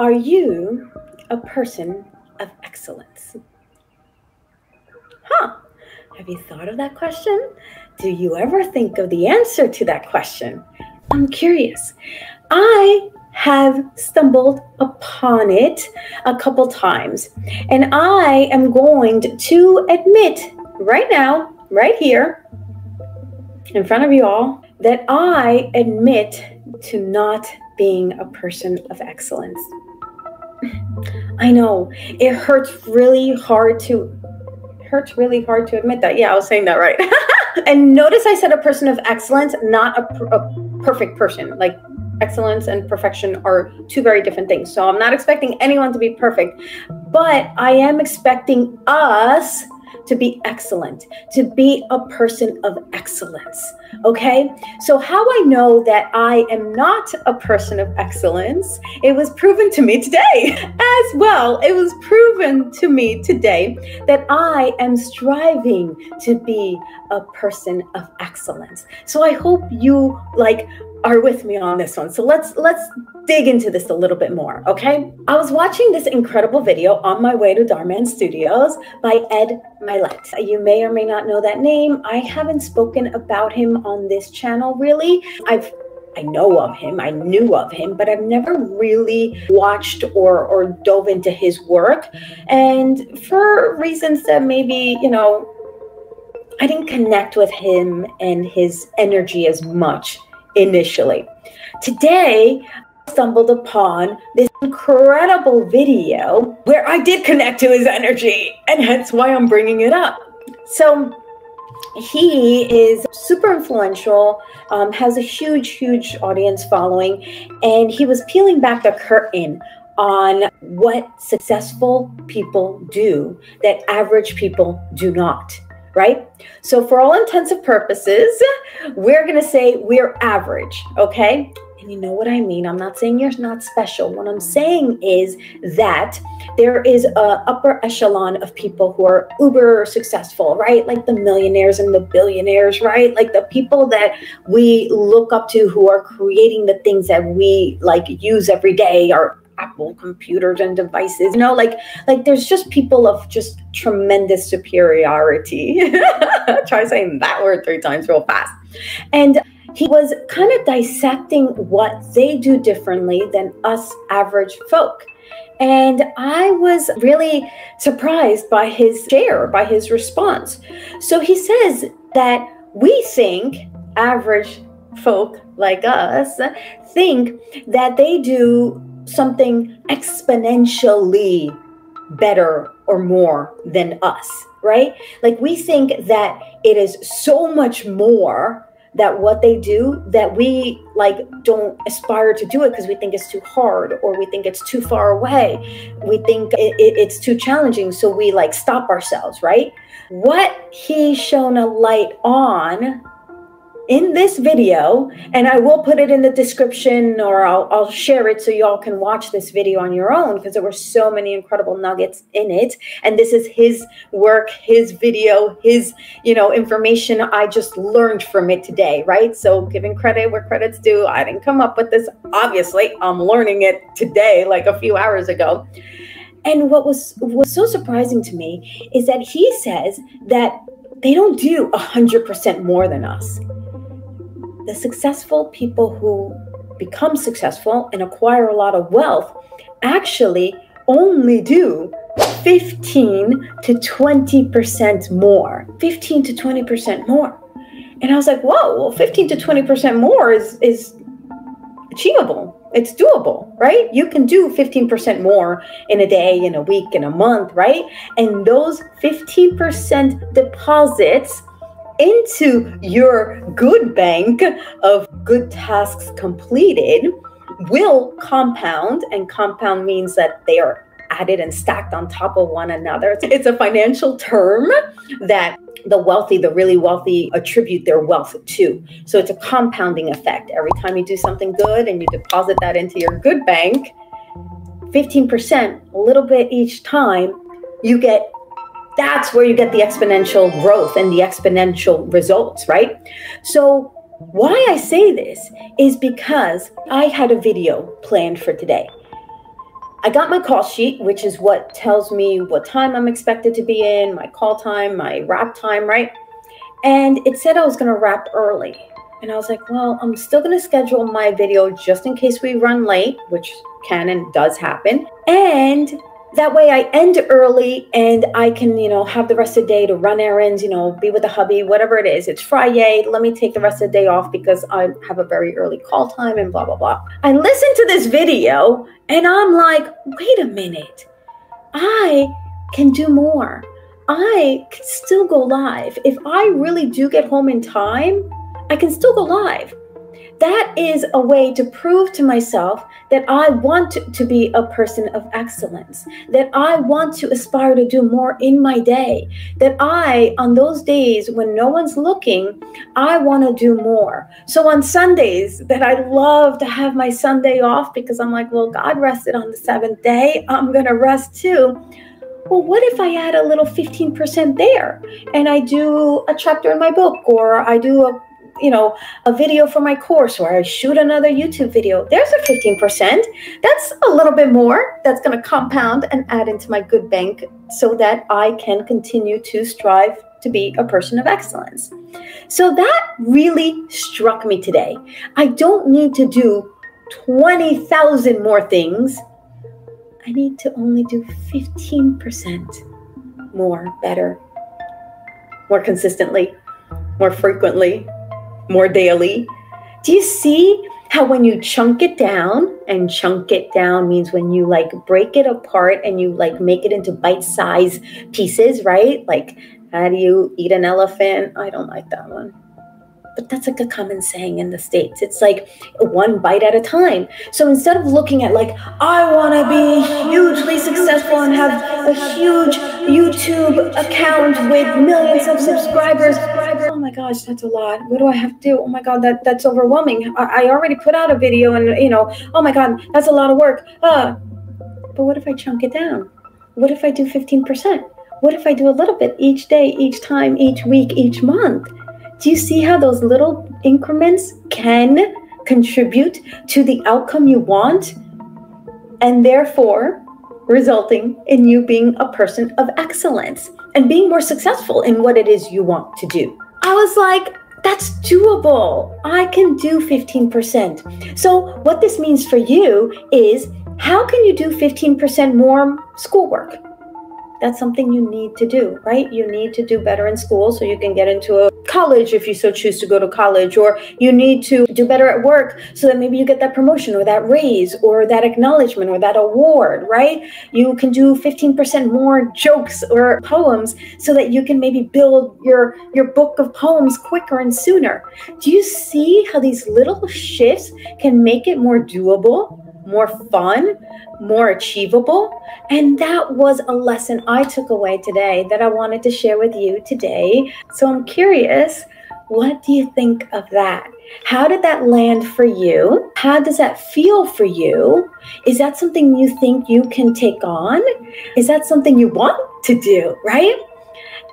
Are you a person of excellence? Huh. Have you thought of that question? Do you ever think of the answer to that question? I'm curious. I have stumbled upon it a couple times, and I am going to admit right now, right here, in front of you all, that I admit to not being a person of excellence. I know it hurts really hard to hurts really hard to admit that. Yeah, I was saying that right. and notice I said a person of excellence, not a, a perfect person. Like excellence and perfection are two very different things. So I'm not expecting anyone to be perfect, but I am expecting us to be excellent, to be a person of excellence. Okay. So, how I know that I am not a person of excellence, it was proven to me today as well. It was proven to me today that I am striving to be a person of excellence. So, I hope you like are with me on this one. So let's let's dig into this a little bit more, okay? I was watching this incredible video on my way to Dhar Mann Studios by Ed Mylett. You may or may not know that name. I haven't spoken about him on this channel really. I've I know of him, I knew of him, but I've never really watched or or dove into his work. And for reasons that maybe, you know, I didn't connect with him and his energy as much initially. Today, I stumbled upon this incredible video where I did connect to his energy, and hence why I'm bringing it up. So, he is super influential, um, has a huge, huge audience following, and he was peeling back the curtain on what successful people do that average people do not right? So, for all intensive purposes, we're going to say we're average, okay? And you know what I mean. I'm not saying you're not special. What I'm saying is that there is a upper echelon of people who are uber successful, right? Like the millionaires and the billionaires, right? Like the people that we look up to who are creating the things that we like use every day or Apple computers and devices. You know, like like there's just people of just tremendous superiority. Try saying that word three times real fast. And he was kind of dissecting what they do differently than us average folk. And I was really surprised by his share, by his response. So he says that we think average folk like us think that they do something exponentially better or more than us, right? Like we think that it is so much more that what they do that we like don't aspire to do it because we think it's too hard or we think it's too far away we think it, it, it's too challenging so we like stop ourselves right what he shone a light on in this video, and I will put it in the description or I'll, I'll share it so y'all can watch this video on your own because there were so many incredible nuggets in it. And this is his work, his video, his, you know, information I just learned from it today, right? So giving credit where credit's due. I didn't come up with this, obviously. I'm learning it today, like a few hours ago. And what was was so surprising to me is that he says that they don't do 100% more than us the successful people who become successful and acquire a lot of wealth actually only do 15 to 20% more. 15 to 20% more. And I was like, whoa, well, 15 to 20% more is, is achievable. It's doable, right? You can do 15% more in a day, in a week, in a month, right? And those 15% deposits into your good bank of good tasks completed will compound and compound means that they are added and stacked on top of one another. It's a financial term that the wealthy the really wealthy attribute their wealth to. So it's a compounding effect. Every time you do something good and you deposit that into your good bank 15% a little bit each time you get that's where you get the exponential growth and the exponential results, right? So, why I say this is because I had a video planned for today. I got my call sheet, which is what tells me what time I'm expected to be in, my call time, my wrap time, right? And it said I was going to wrap early. And I was like, well, I'm still going to schedule my video just in case we run late, which can and does happen. And that way I end early and I can, you know, have the rest of the day to run errands, you know, be with the hubby, whatever it is. It's Friday. Let me take the rest of the day off because I have a very early call time and blah, blah, blah. I listened to this video and I'm like, wait a minute. I can do more. I can still go live. If I really do get home in time, I can still go live that is a way to prove to myself that I want to be a person of excellence, that I want to aspire to do more in my day, that I, on those days when no one's looking, I want to do more. So on Sundays, that I love to have my Sunday off because I'm like, well, God rested on the seventh day, I'm going to rest too well, what if I add a little 15% there and I do a chapter in my book or I do a you know, a video for my course or I shoot another YouTube video, there's a 15%. That's a little bit more that's going to compound and add into my good bank so that I can continue to strive to be a person of excellence. So that really struck me today. I don't need to do 20,000 more things. I need to only do 15% more better, more consistently, more frequently, more daily. Do you see how when you chunk it down, and chunk it down means when you like break it apart and you like make it into bite size pieces, right? Like, how do you eat an elephant? I don't like that one but that's like a common saying in the states it's like one bite at a time so instead of looking at like i want to be hugely successful and have a huge youtube account with millions of subscribers my gosh that's a lot. What do i have to do? Oh my god that that's overwhelming. I, I already put out a video and you know oh my god that's a lot of work. Uh, but what if i chunk it down? What if i do 15% what if i do a little bit each day each time each week each month? Do you see how those little increments can contribute to the outcome you want? And therefore, resulting in you being a person of excellence and being more successful in what it is you want to do. I was like, that's doable. I can do 15%. So, what this means for you is how can you do 15% more schoolwork? That's something you need to do, right? You need to do better in school so you can get into a college if you so choose to go to college, or you need to do better at work so that maybe you get that promotion or that raise or that acknowledgement or that award, right? You can do 15% more jokes or poems so that you can maybe build your your book of poems quicker and sooner. Do you see how these little shifts can make it more doable? More fun, more achievable. And that was a lesson I took away today that I wanted to share with you today. So I'm curious, what do you think of that? How did that land for you? How does that feel for you? Is that something you think you can take on? Is that something you want to do, right?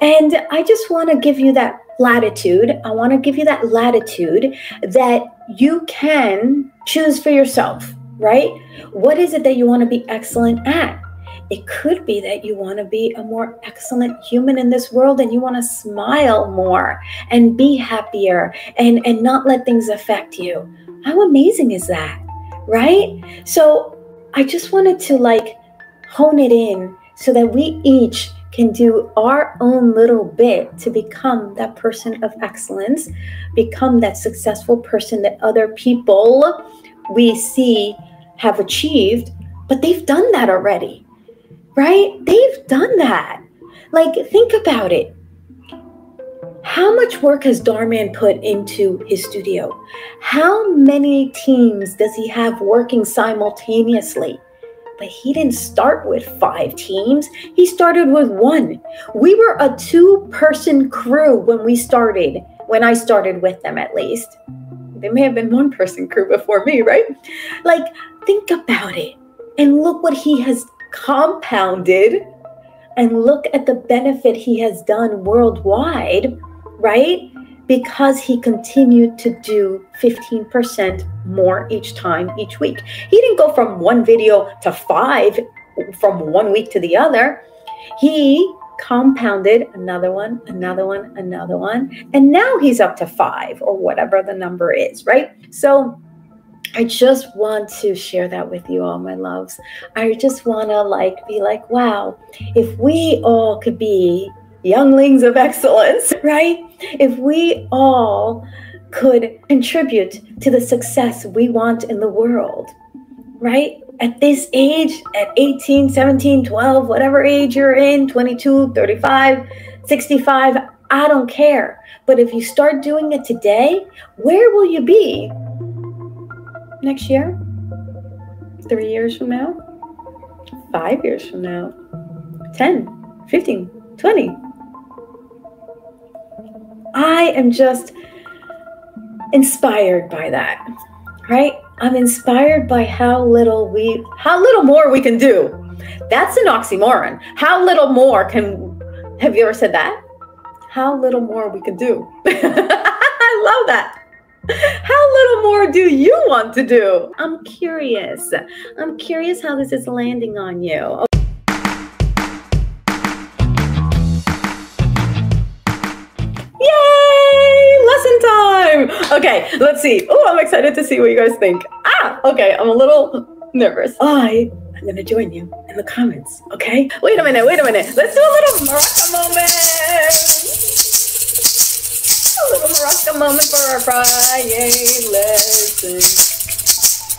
And I just want to give you that latitude. I want to give you that latitude that you can choose for yourself right? What is it that you want to be excellent at? It could be that you want to be a more excellent human in this world and you want to smile more and be happier and, and not let things affect you. How amazing is that? Right? So I just wanted to like hone it in so that we each can do our own little bit to become that person of excellence, become that successful person that other people we see have achieved, but they've done that already, right? They've done that. Like, think about it. How much work has Dhar Mann put into his studio? How many teams does he have working simultaneously? But he didn't start with five teams. He started with one. We were a two person crew when we started, when I started with them at least. They may have been one person crew before me, right? Like, think about it and look what he has compounded and look at the benefit he has done worldwide, right? because he continued to do 15% more each time each week. He didn't go from one video to five from one week to the other. He compounded another one, another one, another one, and now he's up to five or whatever the number is, right? So I just want to share that with you all, my loves. I just want to like be like, wow, if we all could be younglings of excellence, right? If we all could contribute to the success we want in the world, right? At this age, at 18, 17, 12, whatever age you're in, 22, 35, 65, I don't care. But if you start doing it today, where will you be next year? Three years from now? Five years from now? 10, 15, 20? I am just inspired by that, right? I'm inspired by how little we, how little more we can do. That's an oxymoron. How little more can, have you ever said that? How little more we can do. I love that. How little more do you want to do? I'm curious. I'm curious how this is landing on you. Yay! Lesson time. Okay, let's see. Oh, I'm excited to see what you guys think. Ah, okay, I'm a little nervous. I am gonna join you in the comments. Okay. Wait a minute. Wait a minute. Let's do a little maraca moment. Moment for our Friday lesson.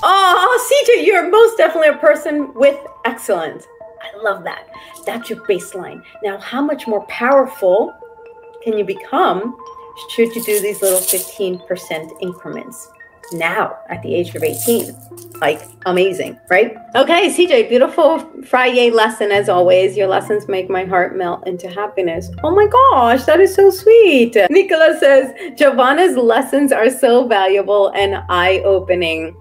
Oh, CJ, you're most definitely a person with excellence. I love that. That's your baseline. Now, how much more powerful can you become should you do these little 15% increments now at the age of 18 like amazing right? Okay cj beautiful friday lesson as always. Your lessons make my heart melt into happiness. Oh my gosh that is so sweet. Nicola says Jovanna's lessons are so valuable and eye-opening.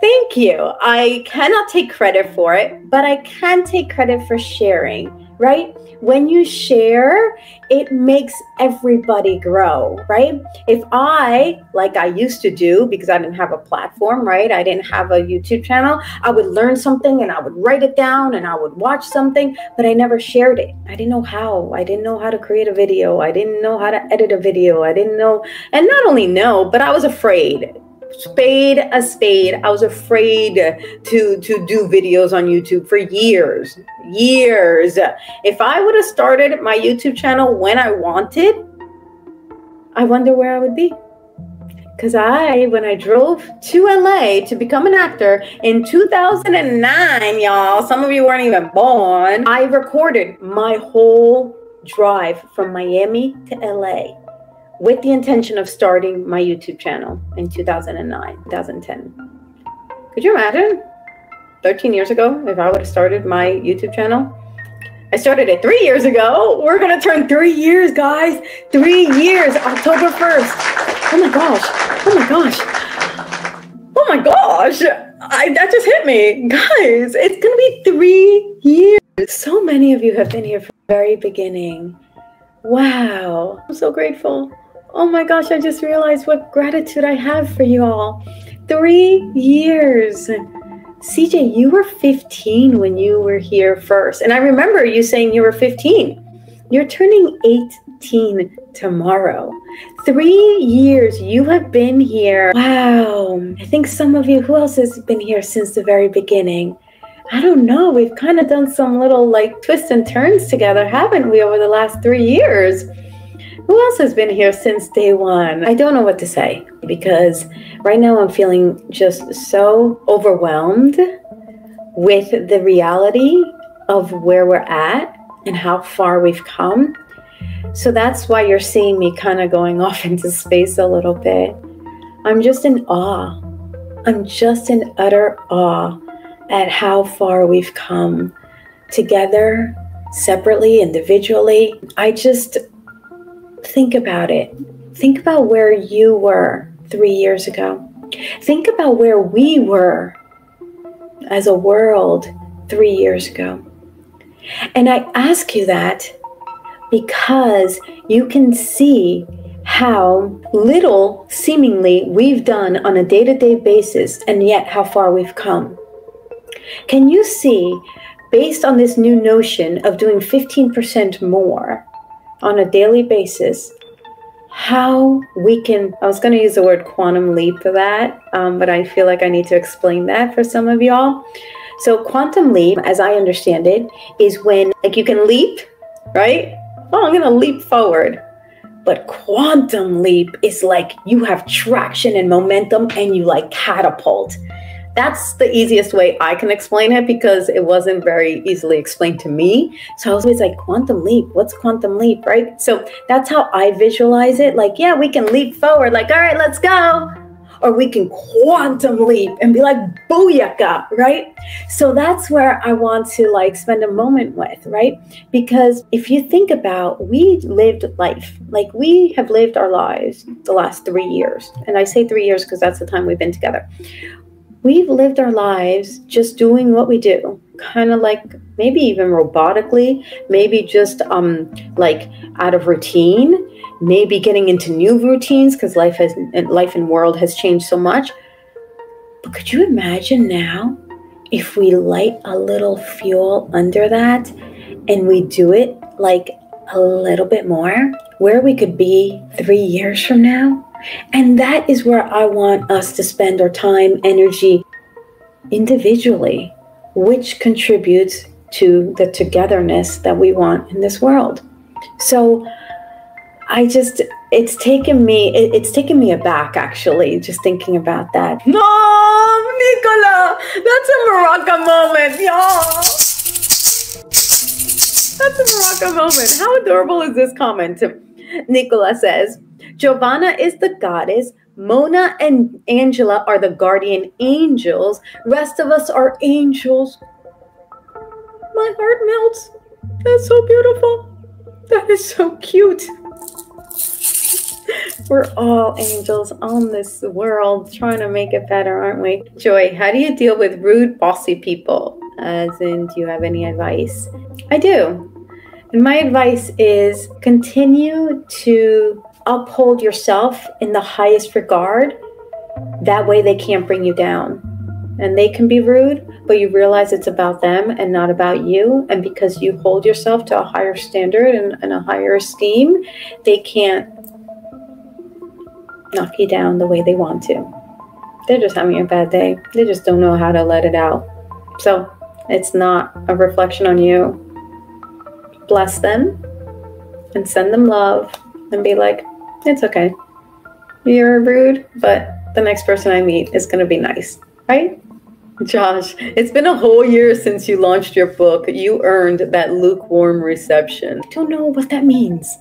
Thank you. I cannot take credit for it but i can take credit for sharing right when you share, it makes everybody grow, right? If I, like I used to do, because I didn't have a platform, right? I didn't have a YouTube channel, I would learn something and I would write it down and I would watch something, but I never shared it. I didn't know how. I didn't know how to create a video. I didn't know how to edit a video. I didn't know, and not only know, but I was afraid spade a spade. I was afraid to to do videos on YouTube for years. Years. If I would have started my YouTube channel when I wanted, I wonder where I would be. Cuz I when I drove to LA to become an actor in 2009, y'all, some of you weren't even born. I recorded my whole drive from Miami to LA with the intention of starting my YouTube channel in 2009, 2010. Could you imagine 13 years ago if I would have started my YouTube channel? I started it three years ago. We're going to turn three years, guys. Three years, October 1st. Oh my gosh. Oh my gosh. Oh my gosh. I, that just hit me. Guys, it's going to be three years. So many of you have been here from the very beginning. Wow. I'm so grateful. Oh my gosh, I just realized what gratitude I have for you all. Three years. CJ, you were 15 when you were here first. And I remember you saying you were 15. You're turning 18 tomorrow. Three years you have been here. Wow. I think some of you, who else has been here since the very beginning? I don't know. We've kind of done some little like twists and turns together, haven't we, over the last three years? Who else has been here since day one? I don't know what to say because right now I'm feeling just so overwhelmed with the reality of where we're at and how far we've come. So that's why you're seeing me kind of going off into space a little bit. I'm just in awe. I'm just in utter awe at how far we've come together, separately, individually. I just think about it. Think about where you were three years ago. Think about where we were as a world three years ago. And I ask you that because you can see how little seemingly we've done on a day to day basis and yet how far we've come. Can you see, based on this new notion of doing 15% more on a daily basis, how we can i was going to use the word quantum leap for that um, but i feel like i need to explain that for some of y'all. So quantum leap as i understand it is when like you can leap right? Oh i'm going to leap forward. But quantum leap is like you have traction and momentum and you like catapult that's the easiest way I can explain it because it wasn't very easily explained to me. So I was always like, quantum leap, what's quantum leap, right? So that's how I visualize it. Like, yeah, we can leap forward, like, all right, let's go. Or we can quantum leap and be like, booyaka, right? So that's where I want to like spend a moment with, right? Because if you think about, we lived life, like we have lived our lives the last three years. And I say three years because that's the time we've been together we've lived our lives just doing what we do kind of like maybe even robotically maybe just um like out of routine maybe getting into new routines because life has life and world has changed so much. But could you imagine now if we light a little fuel under that and we do it like a little bit more where we could be three years from now and that is where I want us to spend our time, energy individually, which contributes to the togetherness that we want in this world. So I just, it's taken me, it, it's taken me aback actually, just thinking about that. Mom, Nicola, that's a Maraca moment, y'all. That's a Morocco moment. How adorable is this comment? Nicola says, Jovanna is the goddess. Mona and Angela are the guardian angels. Rest of us are angels. My heart melts. That's so beautiful. That is so cute. We're all angels on this world trying to make it better, aren't we? Joy, how do you deal with rude, bossy people? As in, do you have any advice? I do. And my advice is continue to uphold yourself in the highest regard. That way they can't bring you down. And they can be rude, but you realize it's about them and not about you. And because you hold yourself to a higher standard and, and a higher esteem, they can't knock you down the way they want to. They're just having a bad day. They just don't know how to let it out. So it's not a reflection on you. Bless them and send them love and be like, it's okay. You're rude, but the next person I meet is going to be nice, right? Josh, it's been a whole year since you launched your book. You earned that lukewarm reception. I don't know what that means.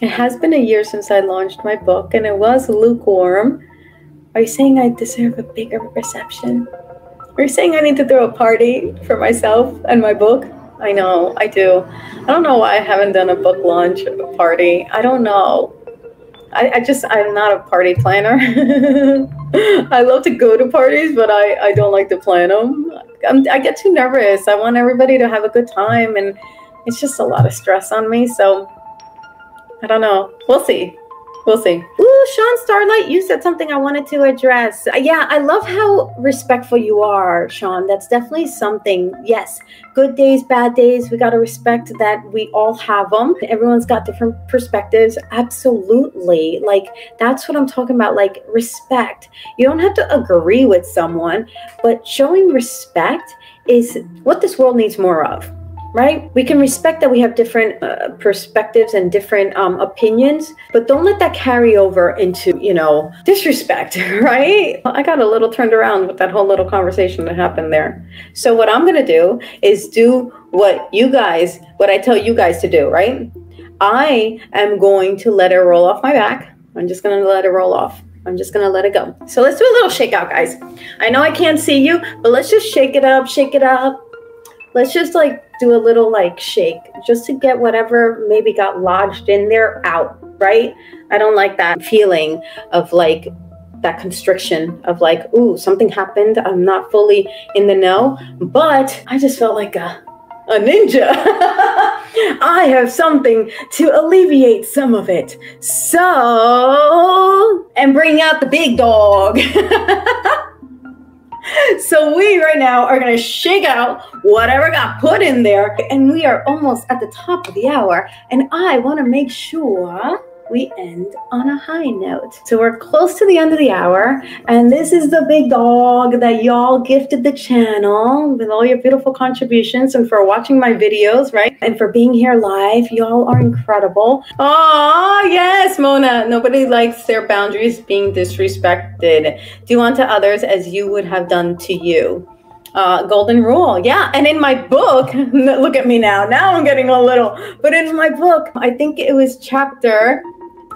It has been a year since I launched my book, and it was lukewarm. Are you saying I deserve a bigger reception? Are you saying I need to throw a party for myself and my book? I know, I do. I don't know why I haven't done a book launch party. I don't know. I, I just I'm not a party planner. I love to go to parties, but I I don't like to plan them. I'm, I get too nervous. I want everybody to have a good time, and it's just a lot of stress on me. So I don't know. We'll see. We'll see. Ooh, Sean Starlight, you said something I wanted to address. Uh, yeah, I love how respectful you are, Sean. That's definitely something. Yes, good days, bad days. We got to respect that we all have them. Everyone's got different perspectives. Absolutely. Like, that's what I'm talking about. Like, respect. You don't have to agree with someone, but showing respect is what this world needs more of right? We can respect that we have different uh, perspectives and different um, opinions, but don't let that carry over into, you know, disrespect, right? I got a little turned around with that whole little conversation that happened there. So, what I'm going to do is do what you guys, what I tell you guys to do, right? I am going to let it roll off my back. I'm just going to let it roll off. I'm just gonna let it go. So let's do a little shake out, guys. I know I can't see you, but let's just shake it up, shake it up. Let's just like do a little like shake just to get whatever maybe got lodged in there out, right? I don't like that feeling of like that constriction of like, ooh, something happened. I'm not fully in the know, but I just felt like a, a ninja. I have something to alleviate some of it. So, and bring out the big dog. so we right now are going to shake out whatever got put in there and we are almost at the top of the hour and i want to make sure we end on a high note. So we're close to the end of the hour, and this is the big dog that y'all gifted the channel with all your beautiful contributions and for watching my videos, right? And for being here live. Y'all are incredible. Oh, yes, Mona. Nobody likes their boundaries being disrespected. Do unto others as you would have done to you. Uh, golden rule yeah and in my book look at me now now i'm getting a little but in my book i think it was chapter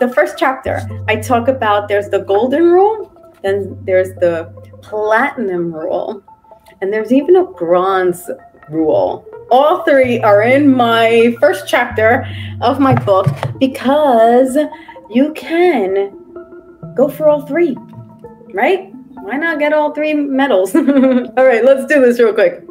the first chapter, I talk about there's the golden rule, then there's the platinum rule, and there's even a bronze rule. All three are in my first chapter of my book because you can go for all three, right? Why not get all three medals? all right, let's do this real quick.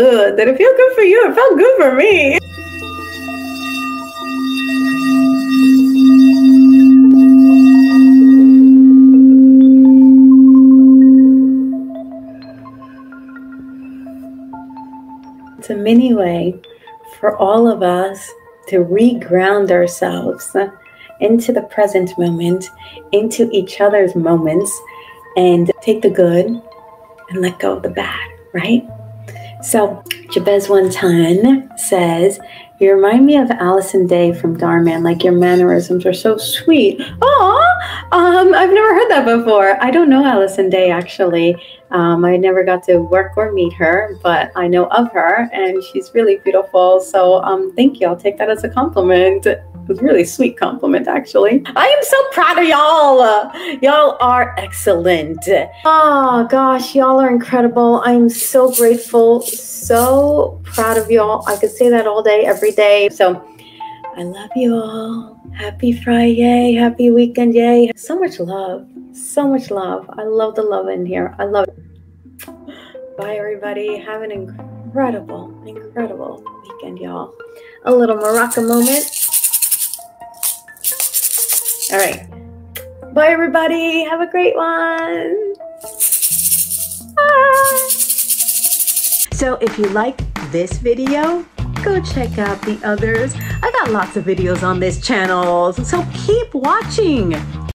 Good. Did it feel good for you? It felt good for me. It's a mini way for all of us to reground ourselves into the present moment, into each other's moments, and take the good and let go of the bad, right? So Jabez one time says, You remind me of Allison Day from Dhar Mann. Like your mannerisms are so sweet. Oh, um, I've never heard that before. I don't know Allison Day actually. Um, I never got to work or meet her, but I know of her and she's really beautiful. So um, thank you. I'll take that as a compliment. Was really sweet compliment, actually. I am so proud of y'all. Y'all are excellent. Oh, gosh, y'all are incredible. I'm so grateful, so proud of y'all. I could say that all day, every day. So I love you all. Happy Friday. Happy weekend. Yay. So much love. So much love. I love the love in here. I love it. Bye, everybody. Have an incredible, incredible weekend, y'all. A little Morocco moment. All right. Bye, everybody. Have a great one. Bye. So, if you like this video, go check out the others. I got lots of videos on this channel, so keep watching.